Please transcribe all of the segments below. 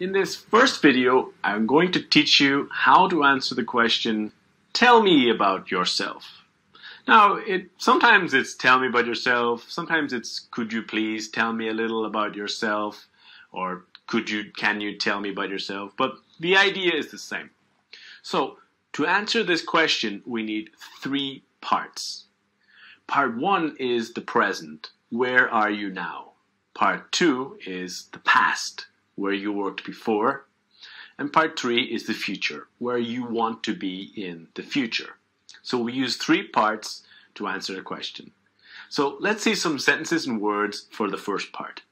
In this first video, I'm going to teach you how to answer the question, tell me about yourself. Now, it sometimes it's tell me about yourself, sometimes it's could you please tell me a little about yourself, or could you can you tell me about yourself, but the idea is the same. So, to answer this question, we need three parts. Part one is the present. Where are you now? Part two is the past where you worked before. And part three is the future, where you want to be in the future. So we use three parts to answer the question. So let's see some sentences and words for the first part.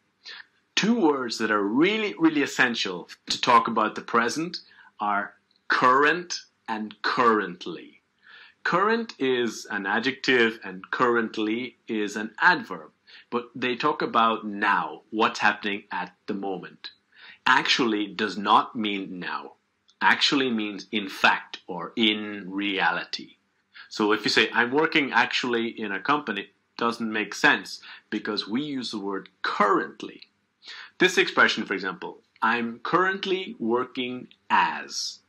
Two words that are really, really essential to talk about the present are current and currently. Current is an adjective and currently is an adverb, but they talk about now, what's happening at the moment actually does not mean now. Actually means in fact or in reality. So if you say, I'm working actually in a company, doesn't make sense because we use the word currently. This expression, for example, I'm currently working as.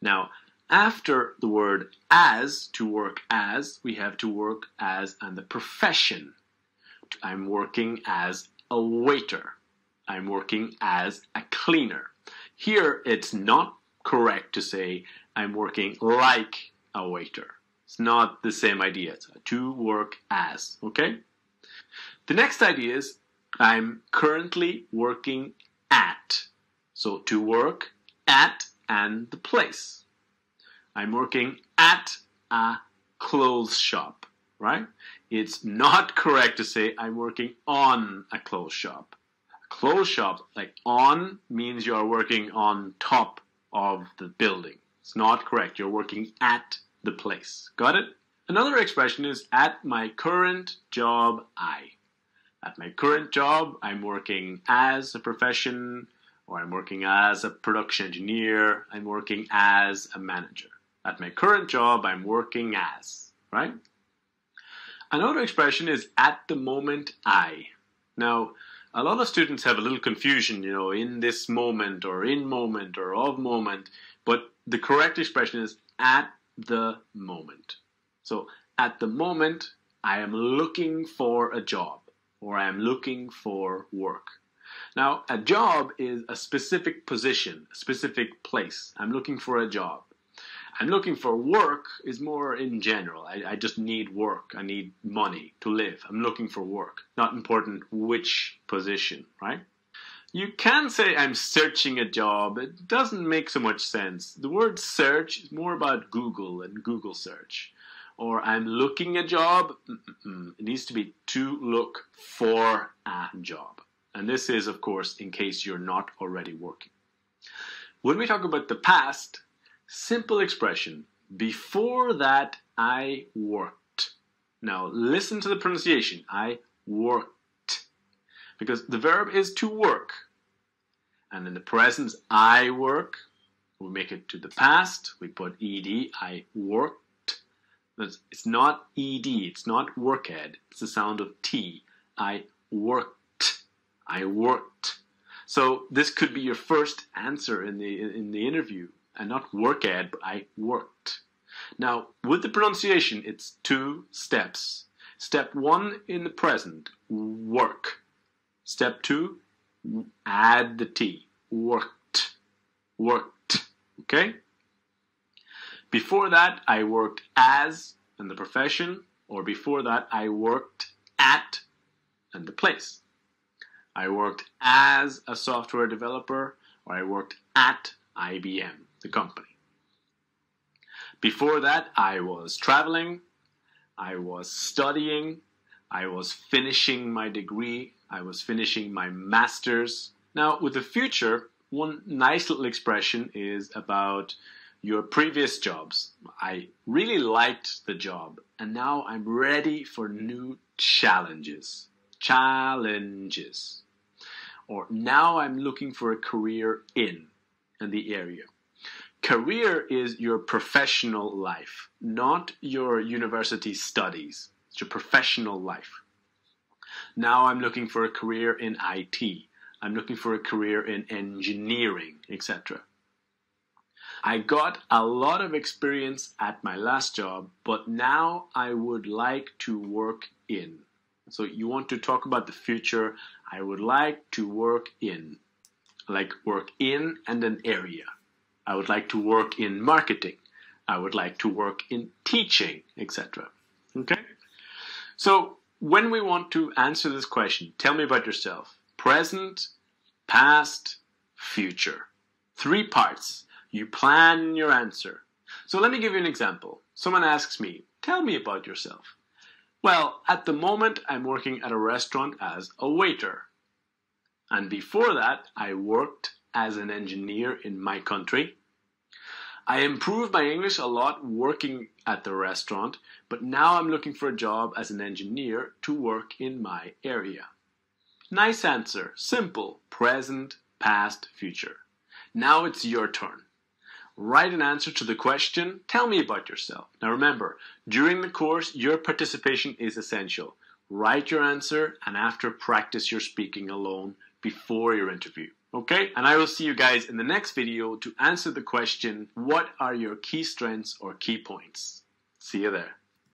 Now, after the word as, to work as, we have to work as and the profession. I'm working as a waiter. I'm working as a cleaner. Here, it's not correct to say I'm working like a waiter. It's not the same idea. It's to work as, okay? The next idea is I'm currently working at. So to work at and the place. I'm working at a clothes shop, right? It's not correct to say I'm working on a clothes shop close shop, like on means you are working on top of the building. It's not correct. You're working at the place. Got it? Another expression is at my current job, I. At my current job, I'm working as a profession, or I'm working as a production engineer, I'm working as a manager. At my current job, I'm working as, right? Another expression is at the moment, I. Now, a lot of students have a little confusion, you know, in this moment or in moment or of moment, but the correct expression is at the moment. So at the moment, I am looking for a job or I am looking for work. Now, a job is a specific position, a specific place. I'm looking for a job. I'm looking for work is more in general. I, I, just need work. I need money to live. I'm looking for work. Not important which position, right? You can say I'm searching a job. It doesn't make so much sense. The word search is more about Google and Google search. Or I'm looking a job. Mm-mm. It needs to be to look for a job. And this is, of course, in case you're not already working. When we talk about the past, Simple expression. Before that, I worked. Now, listen to the pronunciation. I worked. Because the verb is to work. And in the present, I work. We make it to the past. We put ed. I worked. It's not ed. It's not worked. It's the sound of t. I worked. I worked. So this could be your first answer in the in the interview and not work at, but I worked. Now, with the pronunciation, it's two steps. Step one in the present, work. Step two, add the T, worked, worked, okay? Before that, I worked as in the profession, or before that, I worked at in the place. I worked as a software developer, or I worked at IBM the company. Before that, I was traveling, I was studying, I was finishing my degree, I was finishing my master's. Now, with the future, one nice little expression is about your previous jobs. I really liked the job, and now I'm ready for new challenges. Challenges. Or now I'm looking for a career in, in the area. Career is your professional life, not your university studies. It's your professional life. Now I'm looking for a career in IT. I'm looking for a career in engineering, etc. I got a lot of experience at my last job, but now I would like to work in. So you want to talk about the future. I would like to work in. Like work in and an area. I would like to work in marketing. I would like to work in teaching, etc. Okay? So when we want to answer this question, tell me about yourself. Present, past, future. Three parts. You plan your answer. So let me give you an example. Someone asks me, tell me about yourself. Well, at the moment, I'm working at a restaurant as a waiter. And before that, I worked as an engineer in my country. I improved my English a lot working at the restaurant, but now I'm looking for a job as an engineer to work in my area. Nice answer. Simple. Present, past, future. Now it's your turn. Write an answer to the question, tell me about yourself. Now remember, during the course, your participation is essential. Write your answer and after practice your speaking alone before your interview. Okay? And I will see you guys in the next video to answer the question, what are your key strengths or key points? See you there.